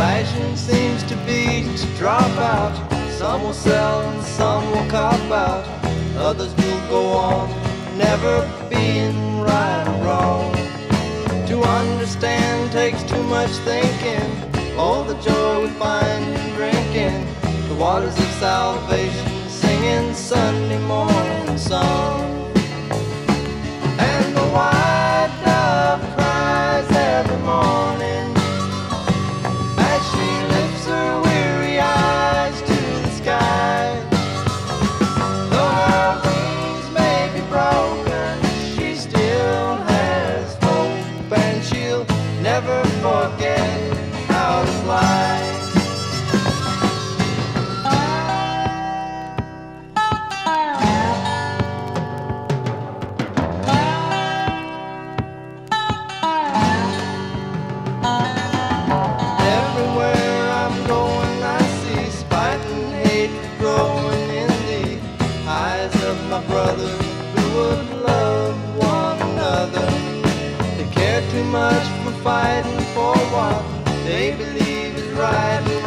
Fashion seems to be to drop out. Some will sell and some will cop out. Others will go on, never being right or wrong. To understand takes too much thinking. All the joy we find in drinking, the waters of salvation, singing Sunday morning song. Too much for fighting for what they believe is right